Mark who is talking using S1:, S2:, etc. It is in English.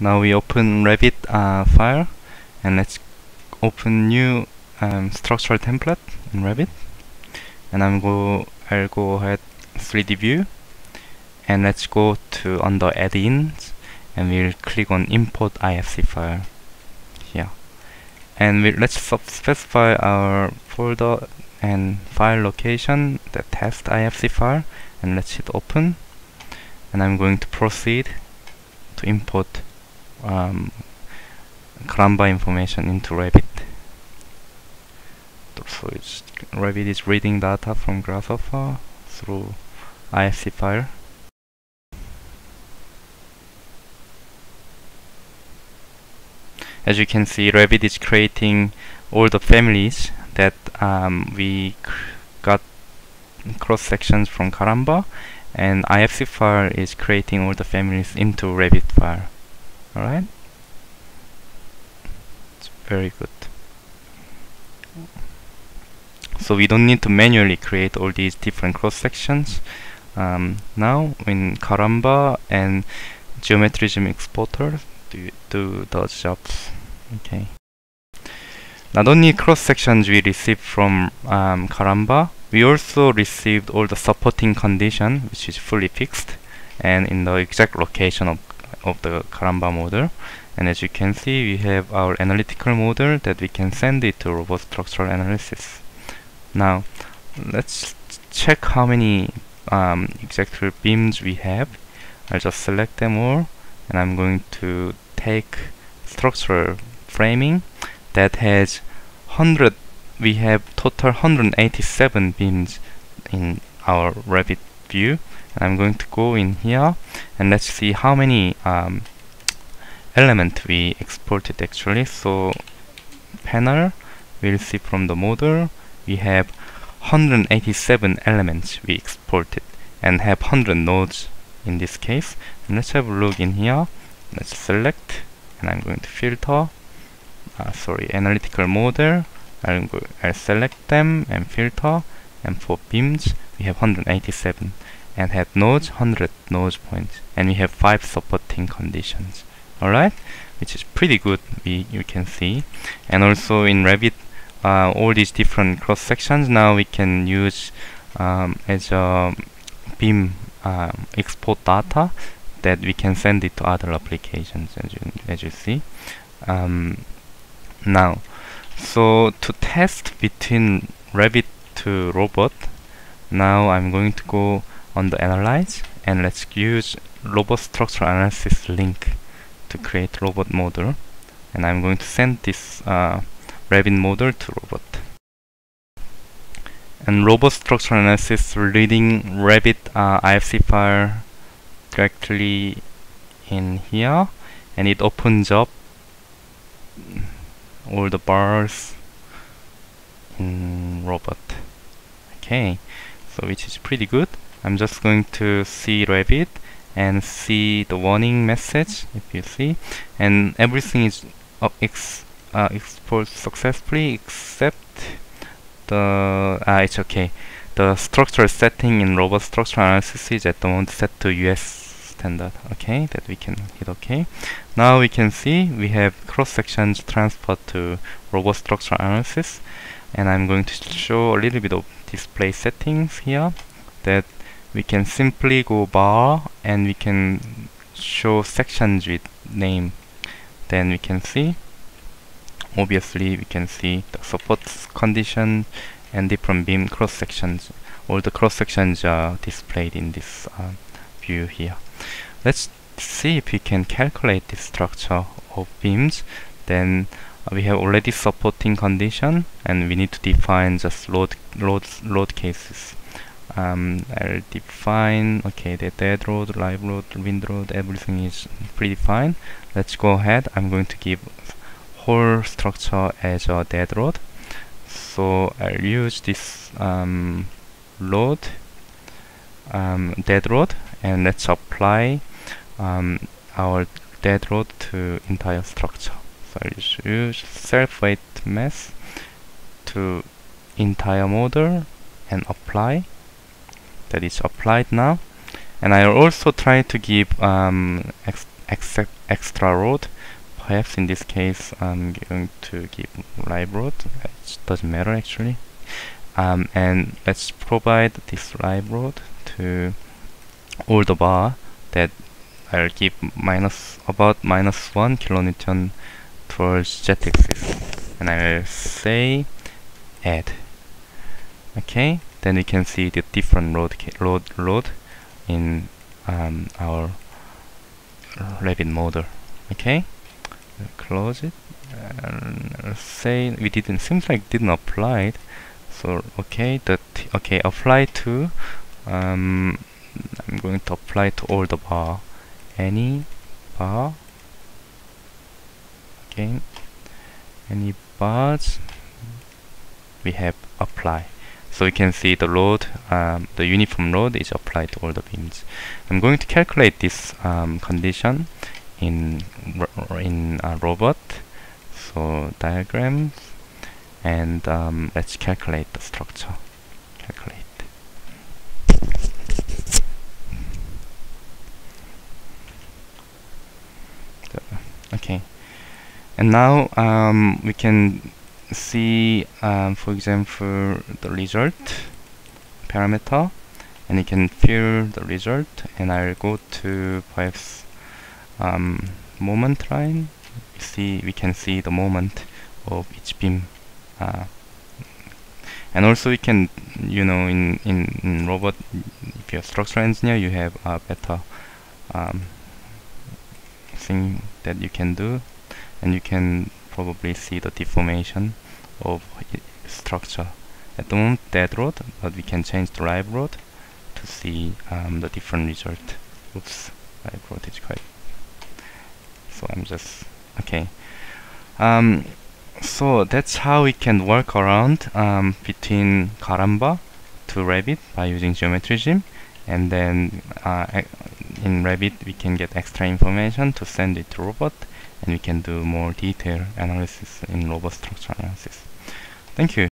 S1: now we open Revit uh, file and let's open new um, structural template in Revit. And I'm go I'll go ahead 3D view. And let's go to under add-ins and we'll click on import IFC file here. And we let's specify our folder and file location the test IFC file and let's hit open. And I'm going to proceed to import um, information into Revit. So it's Revit is reading data from Grasshopper through IFC file. As you can see Revit is creating all the families that um, we got cross sections from Karamba and IFC file is creating all the families into Revit file alright it's very good. So we don't need to manually create all these different cross sections. Um, now in Karamba and Geometry Gym exporter do, do those jobs? Okay. Not only cross sections we received from um, Karamba we also received all the supporting condition which is fully fixed and in the exact location of, of the Karamba model. And as you can see we have our analytical model that we can send it to robot structural analysis. Now let's check how many um, beams we have. I'll just select them all and I'm going to take structural framing that has 100 we have total 187 beams in our Revit view I'm going to go in here and let's see how many um, element we exported actually. So panel we'll see from the model we have 187 elements we exported and have 100 nodes in this case. And let's have a look in here. Let's select and I'm going to filter. Uh, sorry analytical model. I'll, I'll select them and filter. And for beams we have 187 and have nodes 100 nodes points. And we have 5 supporting conditions. Alright? Which is pretty good we you can see. And also in Revit uh, all these different cross sections now we can use um, as a beam um, export data that we can send it to other applications as you, as you see. Um, now so to test between Revit to robot now I'm going to go on the analyze and let's use robot structural analysis link to create robot model. And I'm going to send this uh, Revit model to robot. And robot structural analysis reading Revit uh, IFC file directly in here. And it opens up all the bars in robot. Okay so which is pretty good I'm just going to see Revit and see the warning message if you see. And everything is uh, ex uh, successfully except the ah it's okay. The structural setting in robot structural analysis is at the moment set to US standard okay that we can hit ok now we can see we have cross sections transferred to robot structural analysis. And I'm going to show a little bit of display settings here that we can simply go bar and we can show sections with name. Then we can see obviously we can see the support condition and different beam cross sections. All the cross sections are displayed in this uh, view here. Let's see if we can calculate the structure of beams. Then uh, we have already supporting condition and we need to define just load load load cases um, I'll define okay the dead road, live road, wind road, everything is pretty fine let's go ahead I'm going to give whole structure as a dead road. so I'll use this um, load um, dead road and let's apply um, our dead road to entire structure. So I'll use self-weight mass to entire model and apply. That is applied now. And I also try to give um, except extra road perhaps in this case I'm going to give live road it doesn't matter actually. Um, and let's provide this live road to all the bar that I'll give minus about minus one kilonewton towards z-axis. And I'll say add. Okay then we can see the different load load load in um, our Revit model. Okay? Close it. And say we didn't seems like didn't apply it. So okay that okay apply to um, I'm going to apply to all the bar. Any bar okay any bars we have apply so we can see the load um, the uniform load is applied to all the beams. I'm going to calculate this um, condition in in a robot. So diagrams and um, let's calculate the structure. Calculate. Okay. And now um, we can see um, for example the result parameter and you can fill the result and I'll go to perhaps um, moment line. See we can see the moment of each beam uh, and also we can you know in, in, in robot if you're a structural engineer you have a better um, thing that you can do and you can probably see the deformation of structure. At the moment dead road but we can change the live road to see um, the different result. Oops live road is quite so I'm just okay. Um, so that's how we can work around um, between Karamba to Revit by using Geometry Gym. And then uh, in Revit we can get extra information to send it to robot and we can do more detailed analysis in robot structure analysis. Thank you.